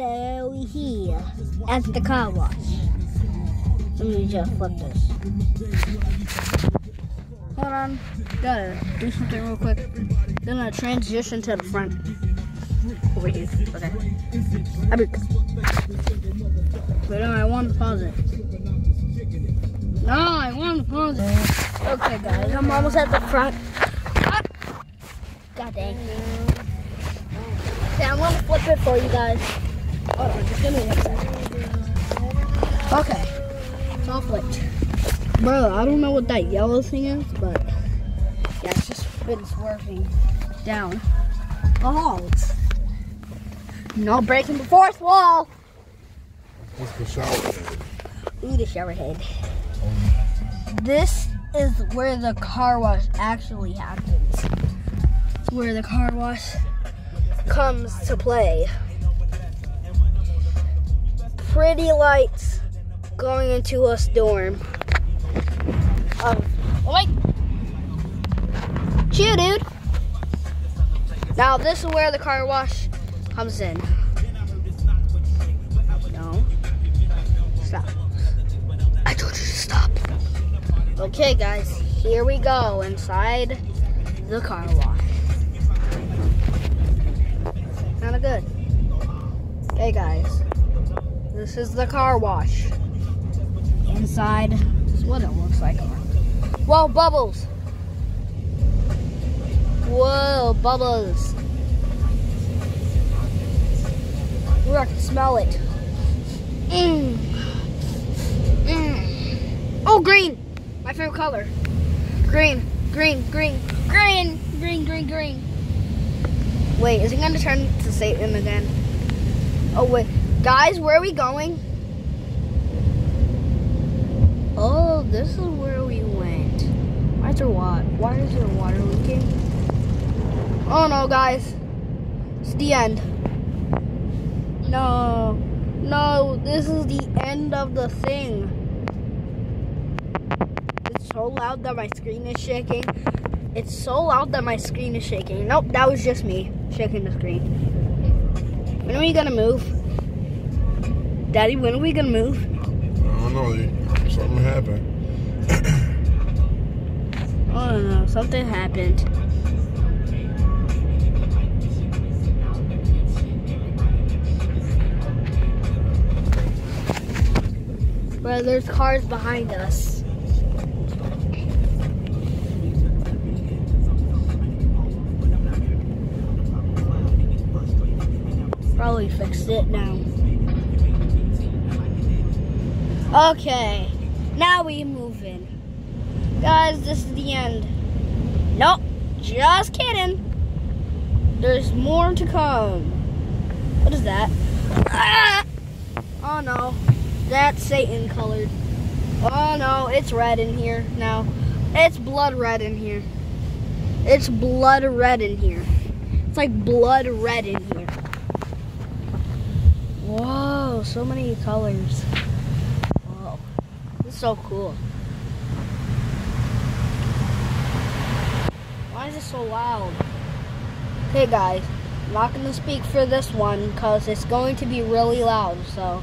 So we here at the car wash. Let me just flip this. Hold on. Gotta do something real quick. Then I transition to the front. Over here. Okay. Be Wait, no, I want to pause it. No, I want to pause it. Okay, guys, I'm almost at the front. Ah! God dang. Okay, I'm gonna flip it for you guys. Hold on, just give me. Okay, all. Bro, I don't know what that yellow thing is, but yeah, it's just been swerving down oh. the halls. No breaking the fourth wall. What's the shower head? Ooh, the shower head. This is where the car wash actually happens. It's where the car wash comes to play. Pretty lights going into a storm. Um, oh wait. Chew, dude. Now this is where the car wash comes in. No. Stop. I told you to stop. Okay, guys, here we go inside the car wash. Of good. Okay, guys, this is the car wash. Inside This is what it looks like. Whoa, bubbles! Whoa, bubbles! I can smell it. Mmm. Mmm. Oh, green! My favorite color. Green, green, green, green, green, green, green. Wait, is it gonna turn to Satan again? Oh wait, guys, where are we going? Oh, this is where we went. Why is there water? Why is there water leaking? Oh no, guys, it's the end. No, no, this is the end of the thing. It's so loud that my screen is shaking. It's so loud that my screen is shaking. Nope, that was just me shaking the screen. When are we gonna move? Daddy, when are we gonna move? I don't know. Something happened. Oh no, something happened. Bro, there's cars behind us. Probably fixed it now. Okay, now we move in. Guys, this is the end. Nope, just kidding. There's more to come. What is that? Ah! Oh no, that's Satan colored. Oh no, it's red in here now. It's blood red in here. It's blood red in here. It's like blood red in here. Whoa, so many colors. So cool. Why is it so loud? Okay, guys, I'm not going to speak for this one because it's going to be really loud, so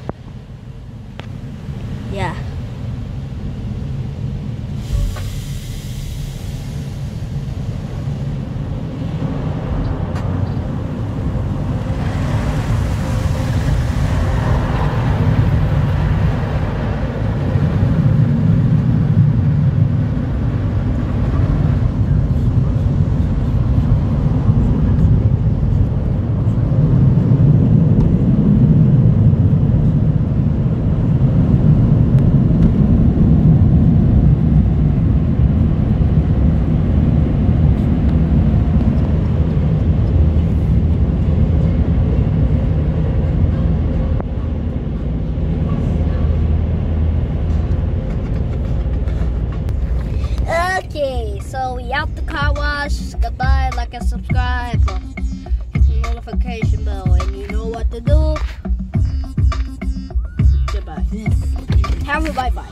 yeah. Okay, so we out the car wash. Goodbye, like and subscribe. Hit the notification bell, and you know what to do. Goodbye. Have a bye bye.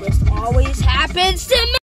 This always happens to me.